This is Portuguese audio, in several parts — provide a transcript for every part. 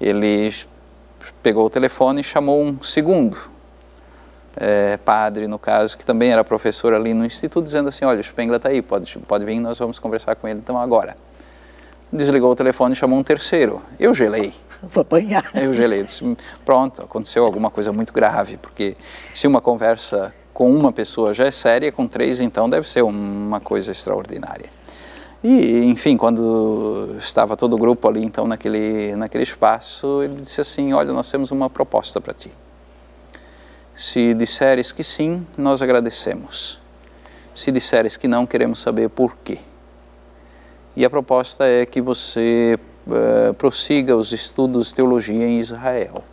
ele pegou o telefone e chamou um segundo é, padre, no caso, que também era professor ali no instituto, dizendo assim, olha, o Spengler está aí, pode, pode vir, nós vamos conversar com ele então agora. Desligou o telefone e chamou um terceiro. Eu gelei. Vou apanhar. Eu gelei. Disse, Pronto, aconteceu alguma coisa muito grave, porque se uma conversa com uma pessoa já é séria, com três então deve ser uma coisa extraordinária. E, enfim, quando estava todo o grupo ali, então, naquele, naquele espaço, ele disse assim, olha, nós temos uma proposta para ti. Se disseres que sim, nós agradecemos. Se disseres que não, queremos saber por quê. E a proposta é que você uh, prossiga os estudos de teologia em Israel.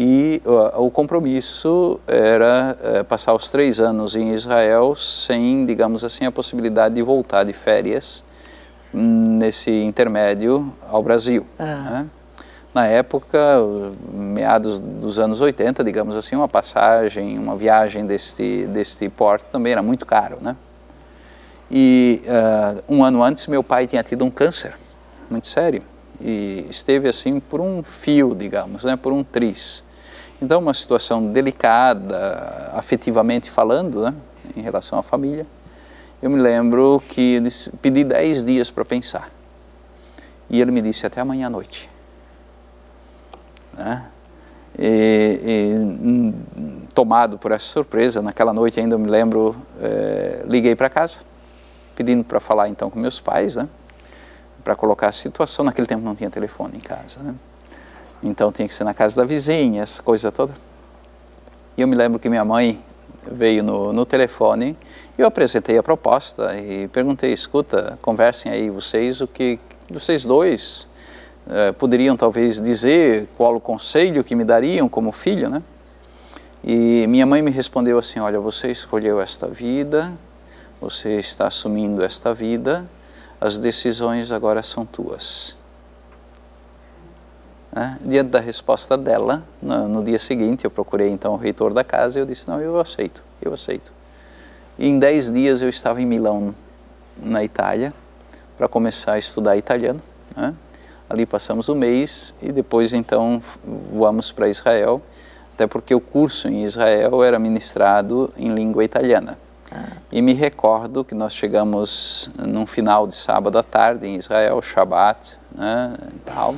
E uh, o compromisso era uh, passar os três anos em Israel sem, digamos assim, a possibilidade de voltar de férias nesse intermédio ao Brasil. Ah. Né? Na época, meados dos anos 80, digamos assim, uma passagem, uma viagem deste, deste porto também era muito caro, né? E uh, um ano antes, meu pai tinha tido um câncer, muito sério, e esteve assim por um fio, digamos, né, por um triz. Então, uma situação delicada, afetivamente falando, né, em relação à família. Eu me lembro que pedi 10 dias para pensar. E ele me disse até amanhã à noite. Né? E, e, hum, tomado por essa surpresa, naquela noite ainda me lembro, é, liguei para casa, pedindo para falar então com meus pais, né? para colocar a situação. Naquele tempo não tinha telefone em casa. Né? Então tinha que ser na casa da vizinha, essa coisa toda. E eu me lembro que minha mãe veio no, no telefone, eu apresentei a proposta e perguntei, escuta, conversem aí vocês, o que vocês dois eh, poderiam talvez dizer qual o conselho que me dariam como filho, né? E minha mãe me respondeu assim, olha, você escolheu esta vida, você está assumindo esta vida, as decisões agora são tuas. Né? Diante da resposta dela, no, no, dia seguinte eu procurei então o reitor da casa e eu disse, não, eu aceito, eu aceito. E em dez dias eu estava em Milão, na Itália, para começar a estudar italiano. Né? Ali passamos o um mês e depois então voamos para Israel, até porque o curso em Israel era ministrado em língua italiana. Ah. E me recordo que nós chegamos num final de sábado à tarde em Israel, Shabbat, né, e tal.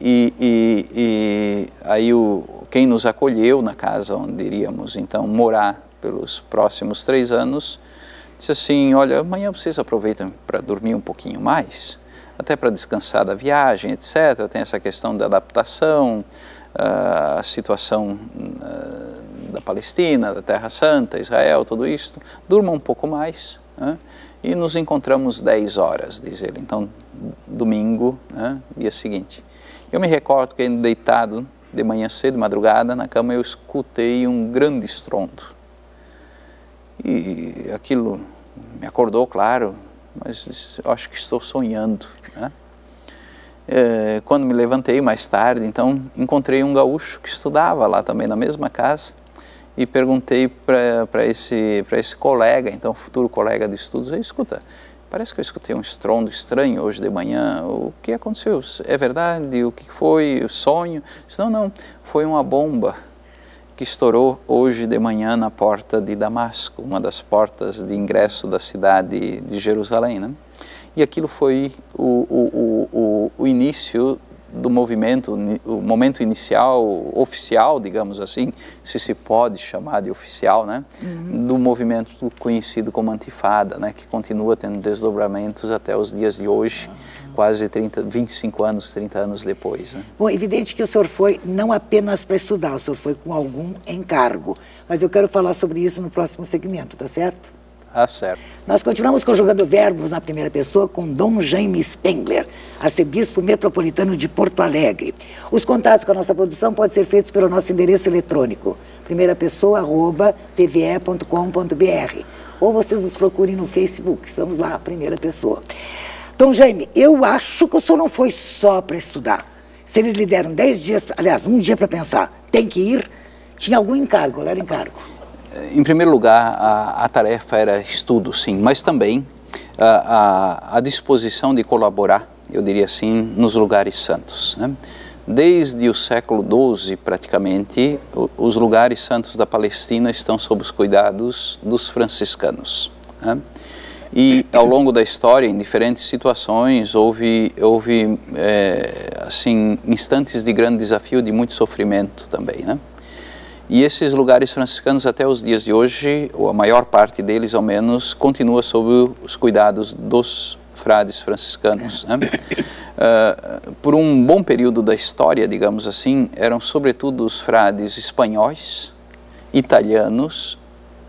E, e, e aí o, quem nos acolheu na casa onde iríamos então morar pelos próximos três anos, disse assim, olha, amanhã vocês aproveitam para dormir um pouquinho mais, até para descansar da viagem, etc. Tem essa questão da adaptação, a situação da Palestina, da Terra Santa, Israel, tudo isso. Durma um pouco mais né? e nos encontramos 10 horas, diz ele. Então, domingo, né? dia seguinte. Eu me recordo que deitado de manhã cedo, madrugada, na cama, eu escutei um grande estrondo. E aquilo me acordou, claro, mas acho que estou sonhando. Né? É, quando me levantei mais tarde, então, encontrei um gaúcho que estudava lá também na mesma casa e perguntei para esse, esse colega, então futuro colega de estudos, escuta, Parece que eu escutei um estrondo estranho hoje de manhã. O que aconteceu? É verdade? O que foi? O sonho? Disse, não, não. Foi uma bomba que estourou hoje de manhã na porta de Damasco, uma das portas de ingresso da cidade de Jerusalém. Né? E aquilo foi o, o, o, o início do movimento, o momento inicial, oficial, digamos assim, se se pode chamar de oficial, né, uhum. do movimento conhecido como Antifada, né, que continua tendo desdobramentos até os dias de hoje, uhum. quase 30, 25 anos, 30 anos depois. Né. Bom, evidente que o senhor foi não apenas para estudar, o senhor foi com algum encargo, mas eu quero falar sobre isso no próximo segmento, tá certo? Ah, certo. Nós continuamos conjugando verbos na primeira pessoa com Dom Jaime Spengler, arcebispo metropolitano de Porto Alegre. Os contatos com a nossa produção podem ser feitos pelo nosso endereço eletrônico, primeirapessoa.tve.com.br ou vocês nos procurem no Facebook, estamos lá, primeira pessoa. Dom Jaime, eu acho que o senhor não foi só para estudar. Se eles lhe deram dez dias, aliás, um dia para pensar, tem que ir, tinha algum encargo, era encargo? Em primeiro lugar, a, a tarefa era estudo, sim, mas também a, a, a, disposição de colaborar eu diria assim, nos lugares santos. Né? Desde o século XII, praticamente, os lugares santos da Palestina estão sob os cuidados dos franciscanos. Né? E ao longo da história, em diferentes situações, houve, houve é, assim, instantes de grande desafio, de muito sofrimento também. Né? E esses lugares franciscanos, até os dias de hoje, ou a maior parte deles, ao menos, continua sob os cuidados dos frades franciscanos. Né? Uh, por um bom período da história, digamos assim, eram sobretudo os frades espanhóis, italianos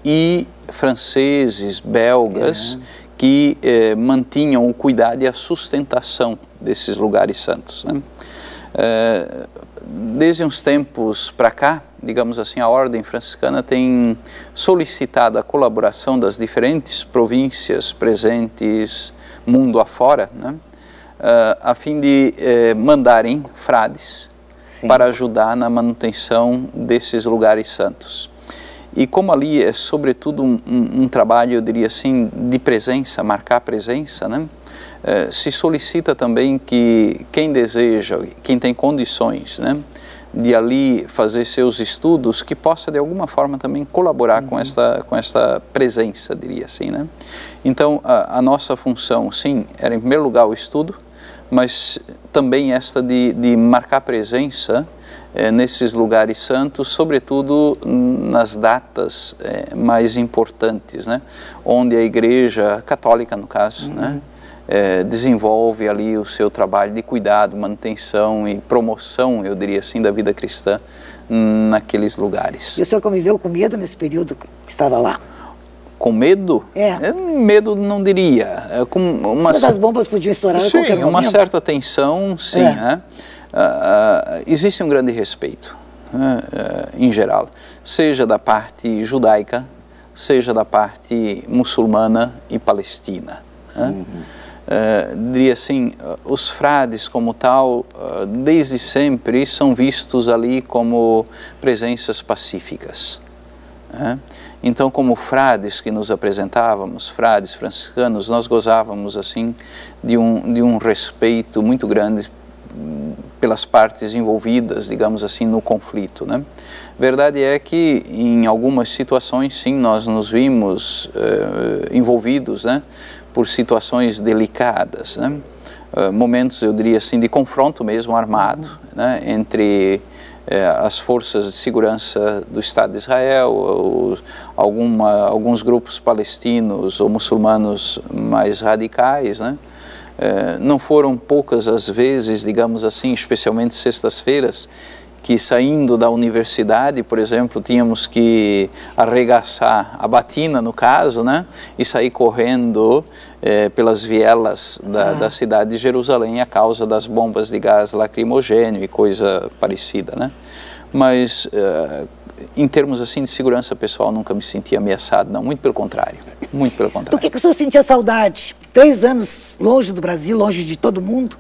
e franceses, belgas, é. que eh, mantinham o cuidado e a sustentação desses lugares santos. Né? Uh, desde uns tempos para cá, digamos assim, a ordem franciscana tem solicitado a colaboração das diferentes províncias presentes mundo afora, né? Uh, a fim de eh, mandarem frades Sim. para ajudar na manutenção desses lugares santos. E como ali é sobretudo um, um, um trabalho, eu diria assim, de presença, marcar presença, né? Uh, se solicita também que quem deseja, quem tem condições, né? de ali fazer seus estudos, que possa de alguma forma também colaborar uhum. com, esta, com esta presença, diria assim. Né? Então, a, a, nossa função, sim, era em primeiro lugar o estudo, mas também esta de, de marcar presença é, nesses lugares santos, sobretudo nas datas é, mais importantes, né? onde a Igreja Católica, no caso, né? uhum. né? É, desenvolve ali o seu trabalho de cuidado, manutenção e promoção, eu diria assim, da vida cristã naqueles lugares. E o senhor conviveu com medo nesse período que estava lá? Com medo? É. medo não diria. É com uma As bombas podiam estourar sim, a qualquer momento. uma certa tensão, sim. É. Né? Uh, uh, existe um grande respeito, uh, em geral, seja da parte judaica, seja da parte muçulmana e palestina. Né? Uh, diria assim, uh, os frades como tal, uh, desde sempre são vistos ali como presenças pacíficas. Né? Então, como frades que nos apresentávamos, frades franciscanos, nós gozávamos assim de um, de um respeito muito grande hum, pelas partes envolvidas, digamos assim, no conflito. Né? Verdade é que em algumas situações, sim, nós nos vimos envolvidos, né? por situações delicadas, né? uh, momentos, eu diria assim, de confronto mesmo armado né? entre uh, as forças de segurança do Estado de Israel, ou, alguma, alguns grupos palestinos ou muçulmanos mais radicais, né? Uh, não foram poucas as vezes, digamos assim, especialmente sextas-feiras, que saindo da universidade, por exemplo, tínhamos que arregaçar a batina, no caso, né? e sair correndo eh, pelas vielas da, ah. da, cidade de Jerusalém a causa das bombas de gás lacrimogêneo e coisa parecida. Né? Mas, eh, em termos assim de segurança pessoal, nunca me senti ameaçado, não, muito pelo contrário, muito pelo contrário. Do que, que o senhor sentia saudade? Três anos longe do Brasil, longe de todo mundo?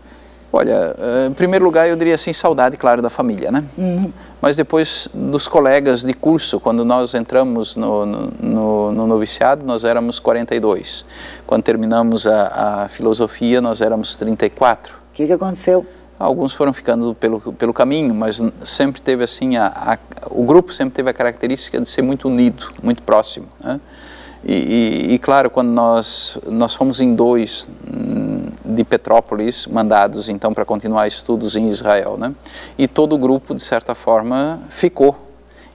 Olha, eh, em primeiro lugar eu diria assim, saudade, claro, da família, né? Uhum. Mas depois dos colegas de curso, quando nós entramos no, no, no noviciado, nós éramos 42. Quando terminamos a, a filosofia, nós éramos 34. O que, que aconteceu? Alguns foram ficando pelo, pelo caminho, mas sempre teve assim, a, a, o grupo sempre teve a característica de ser muito unido, muito próximo. Né? E, e, e, claro, quando nós, nós fomos em dois de Petrópolis, mandados então para continuar estudos em Israel, né? E todo o grupo, de certa forma, ficou.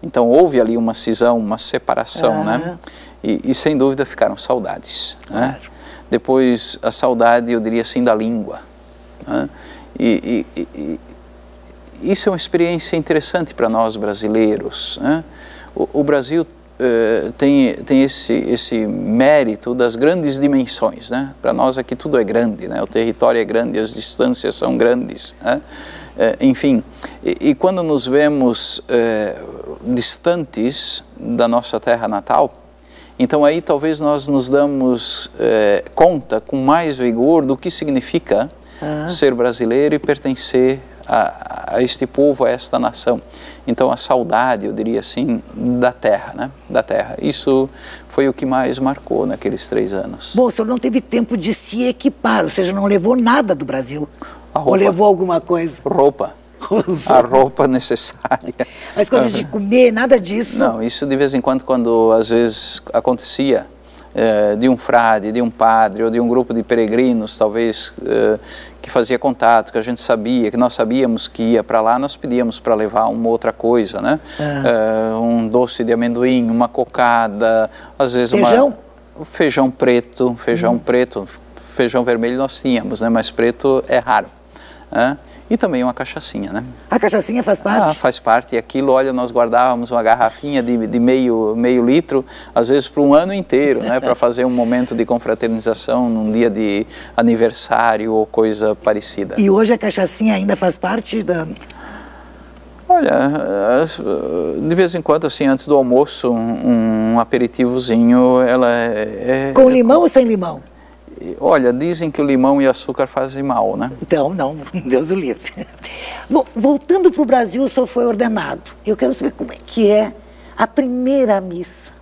Então houve ali uma cisão, uma separação, né? E, e, sem dúvida ficaram saudades. Né? Claro. Né? Depois a saudade, eu diria assim, da língua. Né? E, e, e, isso é uma experiência interessante para nós brasileiros. Né? O, o Brasil Uh, tem, tem esse, esse mérito das grandes dimensões. Né? Para nós aqui tudo é grande, né? o território é grande, as distâncias são grandes. Né? Uh, enfim, e, e, quando nos vemos uh, distantes da nossa terra natal, então aí talvez nós nos damos conta com mais vigor do que significa ah. ser brasileiro e pertencer a, a este povo, a esta nação. Então a saudade, eu diria assim, da terra, né? Da terra. Isso foi o que mais marcou naqueles três anos. Bom, o senhor não teve tempo de se equipar, ou seja, não levou nada do Brasil. Ou levou alguma coisa? Roupa. A roupa necessária. Mas coisas de comer, nada disso? Não, isso de vez em quando, quando às vezes acontecia, eh, de um frade, de um padre ou de um grupo de peregrinos, talvez, eh, que fazia contato, que a gente sabia, que nós sabíamos que ia para lá, nós pedíamos para levar uma outra coisa, né? Ah. um doce de amendoim, uma cocada, às vezes feijão? uma... Feijão preto, feijão hum. preto, feijão vermelho nós tínhamos, né? Mas preto é raro. Né? E também uma cachaçinha, né? A cachaçinha faz parte? Ah, faz parte. E aquilo, olha, nós guardávamos uma garrafinha de, de meio, meio litro, às vezes para um ano inteiro, né? Para fazer um momento de confraternização num dia de aniversário ou coisa parecida. E hoje a cachaçinha ainda faz parte da... Olha, de vez em quando, assim, antes do almoço, um, um aperitivozinho, ela é... é Com limão é, ou sem limão? Olha, dizem que o limão e açúcar fazem mal, né? Então, não, Deus o livre. Bom, voltando para o Brasil, o senhor foi ordenado. Eu quero saber como é que é a primeira missa.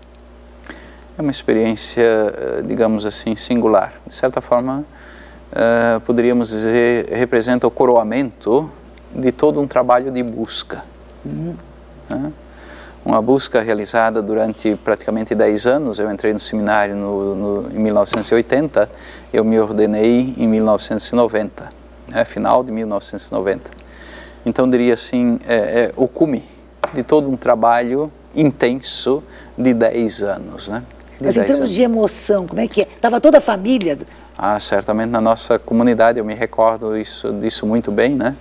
É uma experiência, eh, digamos assim, singular. De certa forma, uh, poderíamos dizer, representa o coroamento de todo um trabalho de busca. Uhum. Né? Uma busca realizada durante praticamente 10 anos. Eu entrei no seminário no, no, em 1980, eu me ordenei em 1990, né, final de 1990. Então, diria assim, é, é, o cume de todo um trabalho intenso de 10 anos. Né? De Mas em termos anos. de emoção, como é que é? Estava toda a família? Ah, certamente na nossa comunidade, eu me recordo isso, disso muito bem, né?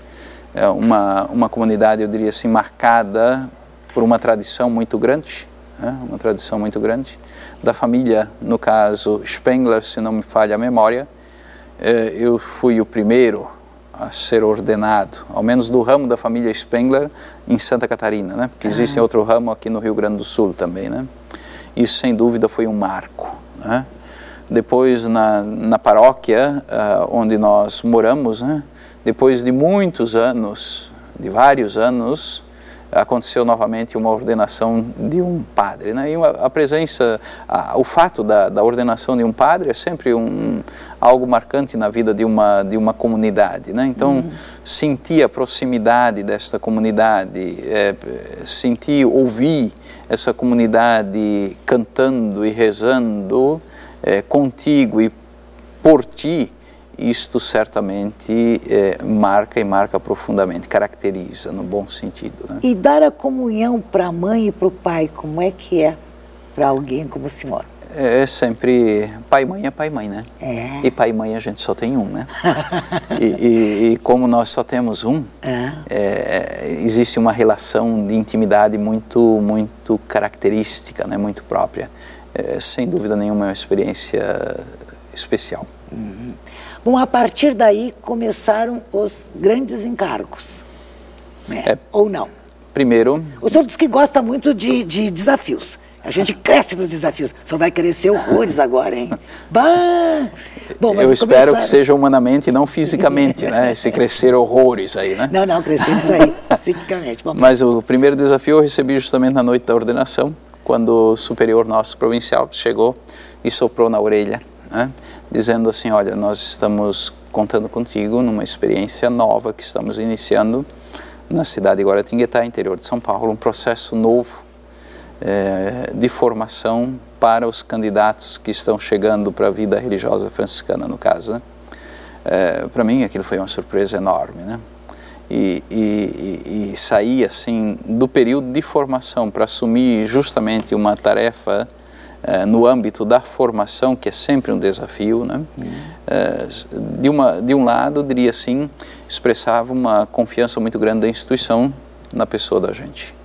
É uma, uma comunidade, eu diria assim, marcada por uma tradição muito grande, né? uma tradição muito grande, da família, no caso Spengler, se não me falha a memória, eh, eu fui o primeiro a ser ordenado, ao menos do ramo da família Spengler, em Santa Catarina, né? porque existe ah. outro ramo aqui no Rio Grande do Sul também. Né? Isso, sem dúvida, foi um marco. Né? Depois, na, na paróquia uh, onde nós moramos, né? depois de muitos anos, de vários anos, aconteceu novamente uma ordenação de um padre. Né? E a presença, a, o fato da, da, ordenação de um padre é sempre um, algo marcante na vida de uma, de uma comunidade. Né? Então, uhum. sentir a proximidade desta comunidade, é, sentir, ouvir essa comunidade cantando e rezando é, contigo e por ti, isto certamente é, marca e marca profundamente, caracteriza no bom sentido. Né? E dar a comunhão para a mãe e para o pai, como é que é para alguém como o senhor? É sempre pai e mãe é pai e mãe, né? É. E pai e mãe a gente só tem um, né? e, e, e, como nós só temos um, é. É, existe uma relação de intimidade muito, muito característica, né? Muito própria. É, sem dúvida nenhuma é uma experiência especial. Uhum. Bom, a partir daí começaram os grandes encargos. Né? É. Ou não? Primeiro. O senhor diz que gosta muito de, de desafios. A gente cresce nos desafios. Senhor vai crescer horrores agora, hein? Bah! Bom, Eu espero que seja humanamente e não fisicamente, né? Esse crescer horrores aí, né? Não, não, crescer isso aí, psiquicamente. Bom, mas o primeiro desafio eu recebi justamente na noite da ordenação, quando o superior nosso provincial chegou e soprou na orelha né? Dizendo assim, olha, nós estamos contando contigo numa experiência nova que estamos iniciando na cidade de Guaratinguetá, interior de São Paulo, um processo novo é, de formação para os candidatos que estão chegando para a vida religiosa franciscana, no caso. Né? É, para mim, aquilo foi uma surpresa enorme, né? E, e, e, sair assim do período de formação para assumir justamente uma tarefa eh, no âmbito da formação, que é sempre um desafio, né? Uhum. de, uma, de um lado, diria assim, expressava uma confiança muito grande da instituição na pessoa da gente.